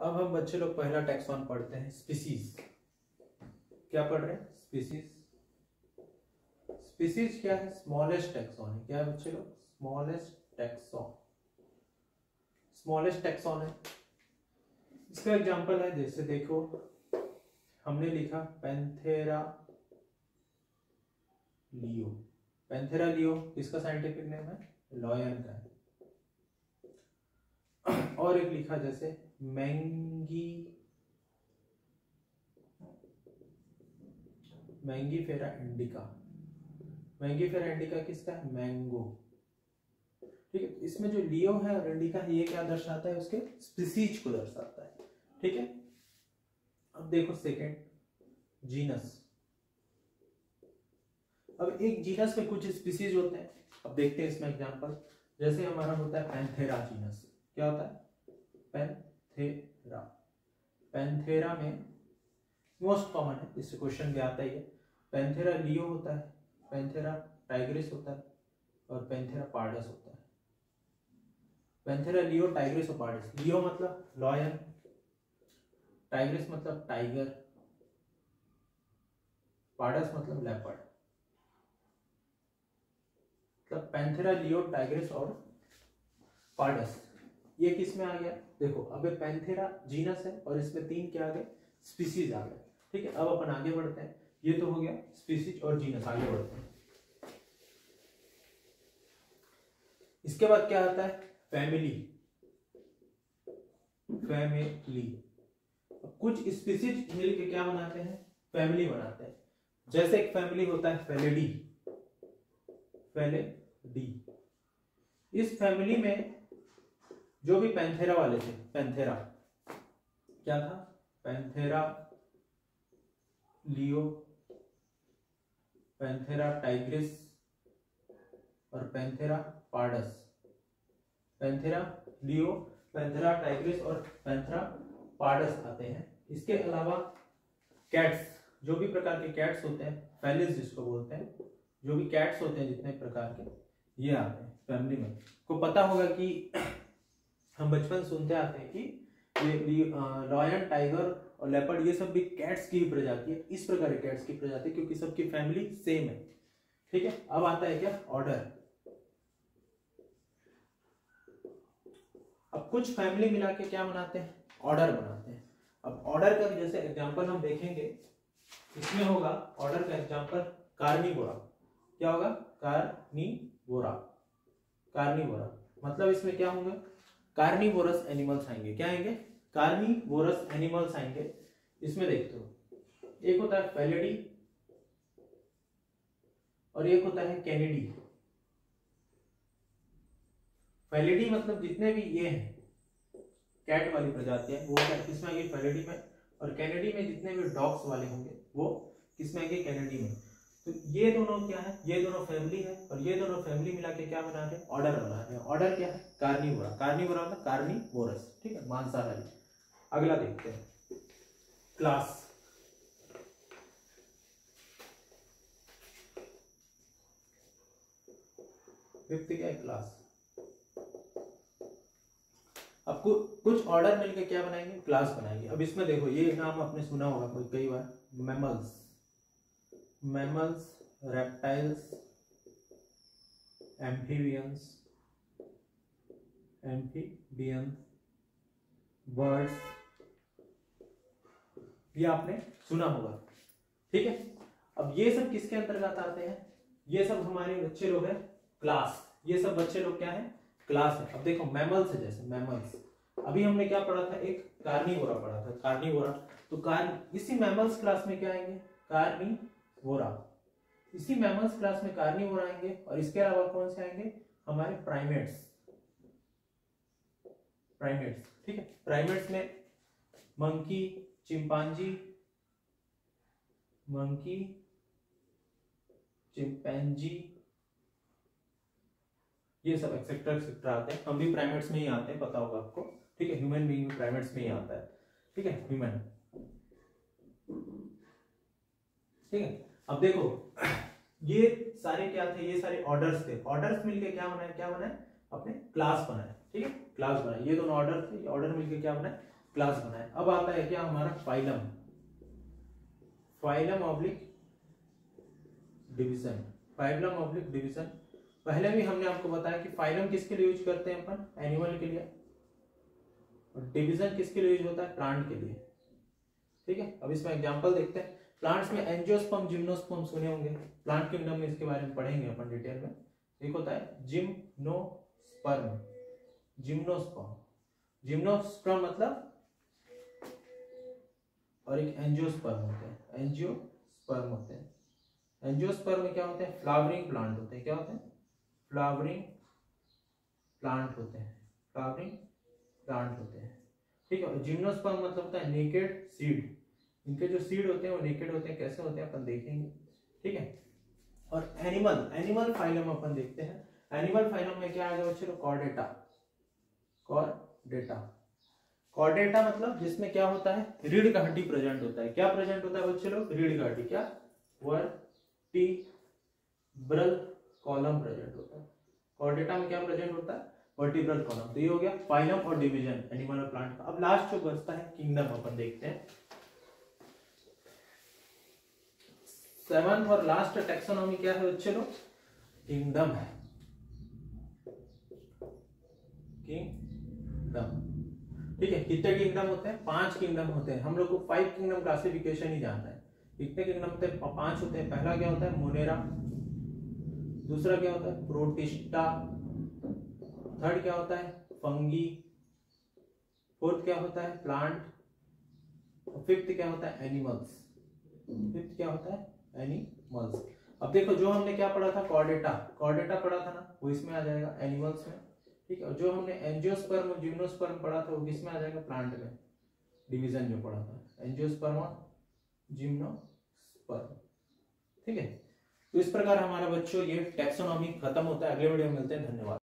अब हम बच्चे लोग पहला टैक्सॉन पढ़ते हैं स्पीसीज क्या पढ़ रहे हैं? स्पीसीज स्पीसीज क्या है? स्मॉलेस्ट टैक्सॉन है। क्या है बच्चे लोग? स्मॉलेस्ट टैक्सॉन स्मॉलेस्ट टैक्सॉन है। इसका एग्जांपल है, जैसे देखो, हमने लिखा पेंथेरा लियो पेंथेरा लियो किसका साइंटिफिक नेम है? लॉयन का है। और एक लिखा जैसे, मैंगी मैंगी फेरा इंडिका। मैंगी फेरा इंडिका किसका है? मैंगो। ठीक है, इसमें जो लियो है और इंडिका है, ये क्या दर्शाता है? उसके स्पीसीज को दर्शाता है। ठीक है? अब देखो सेकेंड जीनस अब एक जीनस में कुछ स्पीसीज होते हैं। अब देखते हैं इसमें एग्जांपल जैसे हमारा होता है पैंथेरा जीनस क्या होता है? पैंथेरा। पैंथेरा में मोस्ट कॉमन है इससे क्वेश्चन भी आता ही है। पैंथेरा लियो होता है, पैंथेरा टाइग्रिस होता है, और पैंथेरा पार्डस होता है। पैंथेरा लियो टाइग्रिस और पार्डस लियो मतलब लॉयन टाइग्रिस मतलब टाइगर पार्डस मतलब लेपर्ड मतलब पैंथेरा लियो टाइग्रिस और पार्डस ये किसमें आ गया? देखो, अब पैंथेरा जीनस है और इसमें तीन क्या आ गए? स्पीसीज आ गए। ठीक है, अब अपन आगे बढ़ते हैं। ये तो हो गया स्पीसीज और जीनस, आगे बढ़ते हैं। इसके बाद क्या आता है? फैमिली। फैमिली। कुछ स्पीसीज मिलके क्या बनाते हैं? फैमिली बनाते हैं। जैसे एक फैमिली होता है, फैलेडी। फैलेडी। इस फैमिली में जो भी पैंथेरा वाले थे, पैंथेरा। क्या था? पैंथेरा, लियो, पैंथेरा टाइग्रिस और Panthera pardus. Panthera leo, Panthera tigris और पैंथेरा पार्डस आते हैं। इसके अलावा कैट्स जो भी प्रकार के कैट्स होते हैं फैलिस जिसको बोलते हैं, जो भी कैट्स होते हैं जितने प्रकार के, ये आते हैं फैमिली में। को पता होगा कि हम बचपन सुनते आते हैं कि ये लॉयन टाइगर और लेपर्ड ये सब भी कैट्स की ही प्रजाति है। इस प्रकार के कैट्स की प्रजाति क्योंकि सबकी फैमिली सेम है। ठीक है? अब आता है क्या? ऑर्डर अब कुछ फैमिली मिला के क्या बनाते हैं? ऑर्डर बनाते हैं। अब ऑर्डर का जैसे एग्जांपल हम देखेंगे, इसमें होगा ऑर्डर का एग्जांपल कार्निवोरा क्या होगा? कार्निवोरा कार्निवोरा मतलब इसमें क्या होंगे? कार्निवोरस एनिमल्स आएँगे। क्या आएँगे? कार्निवोरस एनिमल्स आएँगे। इसमें देखते हो। एक होता है फैलेडी और एक होता है कैनेडी। फैलिडी मतलब जितने भी ये हैं, कैट वाली प्रजाति है वो किसमें आएगी? फैलिडी में। और कैनेडी में जितने भी डॉग्स वाले होंगे, वो किसमें आएँगे? कैनेडी में। तो ये दोनों क्या है? ये दोनों फैमिली है और ये दोनों फैमिली मिला के क्या बना रहे हैं? ऑर्डर बना रहे हैं। ऑर्डर क्या है? कार्निवोरा कार्निवोरा मतलब कार्निवोरस ठीक है? मांसाहारी। अगला देखते हैं। क्लास फिफ्थ क्या है? क्लास अब कुछ ऑर्डर मिलके क्या बनाएँगे? क्लास बनाएँगे। अब इसमें देखो, ये नाम आपने सुना होगा कोई, कई बार। Mammals mammals reptiles amphibians amphibians birds ये आपने सुना होगा। ठीक है? अब ये सब किसके अंतर्गत आते हैं? ये सब हमारे बच्चे लोग हैं क्लास ये सब बच्चे लोग क्या है? क्लास है। अब देखो मैमल्स है जैसे मैमल्स अभी हमने क्या पढ़ा था? एक कार्निवोरा पढ़ा था, कार्निवोरा। तो कार, इसी मैमल्स क्लास में क्या आएँगे? कार्निवोरा इसी मैमल्स क्लास में कार्निवोरा आएँगे और इसके अलावा कौन से आएँगे? हमारे प्राइमेट्स प्राइमेट्स ठीक है? प्राइमेट्स में मंकी चिंपांजी मंकी चिंपैंजी ये सब एक्सेट्रा एक्सेट्रा आते हैं। हम भी प्राइमेट्स में ही आते हैं, पता होगा आपको। ठीक है? ह्यूमन बीइंग भी प्राइमेट्स में ही आता है। ठीक है? ह्यूमन ठीक है? अब देखो, ये सारे क्या थे? ये सारे ऑर्डर्स थे। ऑर्डर्स मिलके क्या बनाए क्या बनाए अपने क्लास बनाए ठीक है? क्लास बनाए ये दोनों ऑर्डर थे। ऑर्डर मिलके क्या बनाए क्लास बनाए अब आता है क्या हमारा phylum phylum oblique division phylum oblique division पहले भी हमने आपको बताया कि फाइलम किसके लिए यूज़ करते हैं अपन? एनिमल के लिए। और डिवीज़न किसके लिए यूज़ होता है? प्लांट के लिए। ठीक है? अब इसमें एग्जांपल देखते हैं। प्लांट्स में एंजियोस्पर्म जिम्नोस्पर्म सुने होंगे। प्लांट किंगडम में इसके बारे में पढ़ेंगे अपन डिटेल में। एक होता है जिम्नोस्पर्म जिम्नोस्पर्म जिम्नोस्पर्म मतलब और एक एंजियोस्पर्म होते हैं। एंजियोस्पर्म होते हैं। एंजियोस्पर्म में क्या होते हैं? फ्लावरिंग प्लांट होते हैं। क्या होते हैं? फ्लावरिंग प्लांट होते हैं। फ्लावरिंग प्लांट होते हैं। ठीक है जिम्नोस्पर्म मतलब होता है नेकेड सीड इनके जो सीड होते हैं, वो नेकेड होते हैं, कैसे होते हैं, अपन देखेंगे। ठीक है? और एनिमल एनिमल फाइलम अपन देखते हैं। एनिमल फाइलम में क्या आ बच्चे? कॉर्डेटा कॉर्डेटा कॉर्डेटा मतलब जिसमें क्या होता है? रीढ़ का हड्डी प्रेजेंट होता है। क्या प्रेजेंट होता है बच्चे लोग? रीढ़ का हड्डी क्या? टी ब्रल कॉलम प्रेजेंट होता है। कॉर्डेटा में क्या प्रेजेंट होता है? वर्टिब्रल कॉलम तो ये हो गया फाइलम और डिवीज़न एनिमल और प्लांट का। अब लास्ट जो बचता है किंगडम अपन देखते हैं। सेवन और लास्ट टेक्सोनॉमी क्या है बच्चे लोग? किंगडम है। किंगडम ठीक है, कितने किंगडम होते हैं? पाँच किंगडम होते हैं। हम लोग को फाइव किंगडम क्लासिफिकेशन ही जानता है। कितने किंगडम होते हैं? पाँच होते हैं। पहला क्या होता है? मोनेरा दूसरा क्या होता है? प्रोटिस्टा थर्ड क्या होता है? फंगी फोर्थ क्या होता है? प्लांट फिफ्थ क्या होता है? एनिमल्स फिफ्थ क्या होता है? एनिमल्स अब देखो, जो हमने क्या पढ़ा था? कॉर्डेटा कॉर्डेटा पढ़ा था ना? वो इसमें आ जाएगा एनिमल्स में। ठीक है? जो हमने एंजियोस्पर्म और जिम्नोस्पर्म पढ़ा था, वो किसमें आ जाएगा? प्लांट में। डिवीज़न जो पढ़ा था। एंजियोस्पर्म और जिम्नोस्पर्म ठीक है? तो इस प्रकार हमारा बच्चों, ये टेक्सोनॉमी खत्म होता है। अगले वीडियो में मिलते हैं। धन्यवाद।